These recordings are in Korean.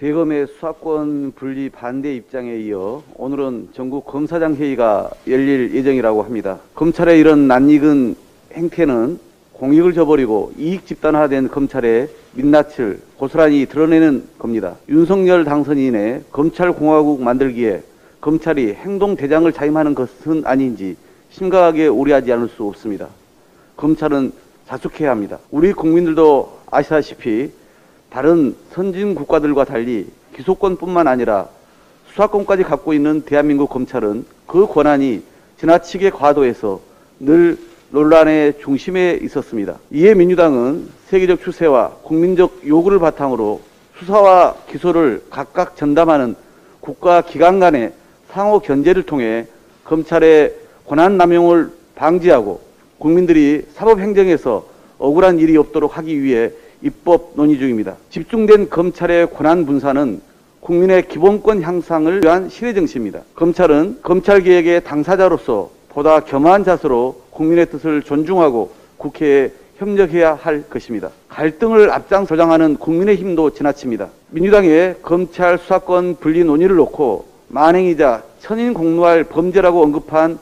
대검의 수사권 분리 반대 입장에 이어 오늘은 전국 검사장 회의가 열릴 예정이라고 합니다. 검찰의 이런 낯익은 행태는 공익을 저버리고 이익 집단화된 검찰의 민낯을 고스란히 드러내는 겁니다. 윤석열 당선인의 검찰공화국 만들기에 검찰이 행동대장을 자임하는 것은 아닌지 심각하게 우려하지 않을 수 없습니다. 검찰은 자숙해야 합니다. 우리 국민들도 아시다시피 다른 선진 국가들과 달리 기소권뿐만 아니라 수사권까지 갖고 있는 대한민국 검찰은 그 권한이 지나치게 과도해서 늘 논란의 중심에 있었습니다. 이에 민주당은 세계적 추세와 국민적 요구를 바탕으로 수사와 기소를 각각 전담하는 국가 기관 간의 상호 견제를 통해 검찰의 권한 남용을 방지하고 국민들이 사법 행정에서 억울한 일이 없도록 하기 위해 입법 논의 중입니다. 집중된 검찰의 권한 분산은 국민의 기본권 향상을 위한 실의 정신입니다. 검찰은 검찰개혁의 당사자로서 보다 겸허한 자세로 국민의 뜻을 존중하고 국회에 협력해야 할 것입니다. 갈등을 앞장 서장하는 국민의힘도 지나칩니다. 민주당의 검찰 수사권 분리 논의를 놓고 만행이자 천인 공노할 범죄라고 언급한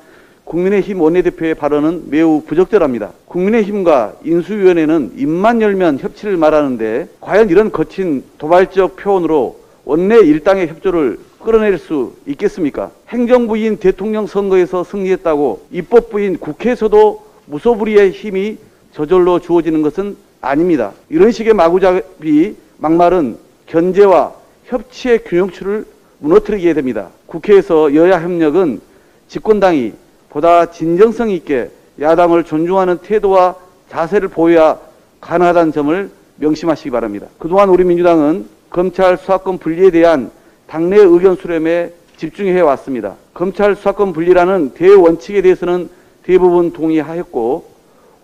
국민의힘 원내대표의 발언은 매우 부적절합니다. 국민의힘과 인수위원회는 입만 열면 협치를 말하는데 과연 이런 거친 도발적 표현으로 원내 일당의 협조를 끌어낼 수 있겠습니까? 행정부인 대통령 선거에서 승리했다고 입법부인 국회에서도 무소불위의 힘이 저절로 주어지는 것은 아닙니다. 이런 식의 마구잡이 막말은 견제와 협치의 균형추를 무너뜨리게 됩니다. 국회에서 여야 협력은 집권당이 보다 진정성 있게 야당을 존중하는 태도와 자세를 보여야 가능하다는 점을 명심하시기 바랍니다. 그동안 우리 민주당은 검찰 수사권 분리에 대한 당내 의견 수렴에 집중해 왔습니다. 검찰 수사권 분리라는 대원칙에 대해서는 대부분 동의하였고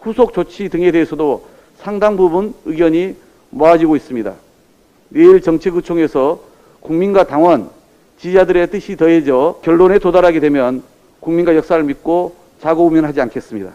후속 조치 등에 대해서도 상당 부분 의견이 모아지고 있습니다. 내일 정치구청에서 국민과 당원, 지지자들의 뜻이 더해져 결론에 도달하게 되면 국민과 역사를 믿고 자고우면하지 않겠습니다.